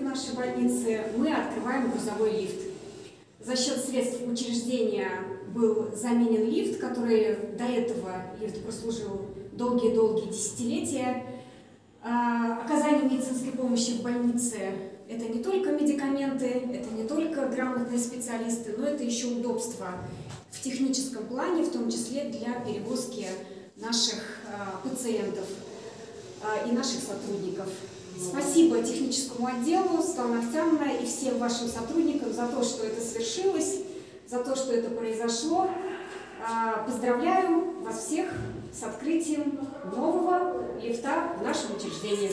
в нашей больнице мы открываем грузовой лифт. За счет средств учреждения был заменен лифт, который до этого лифт прослужил долгие-долгие десятилетия. А, Оказание медицинской помощи в больнице – это не только медикаменты, это не только грамотные специалисты, но это еще удобство в техническом плане, в том числе для перевозки наших а, пациентов а, и наших сотрудников. Спасибо техническому отделу, Светлана и всем вашим сотрудникам за то, что это свершилось, за то, что это произошло. А, Поздравляю вас всех с открытием нового лифта в нашем учреждении.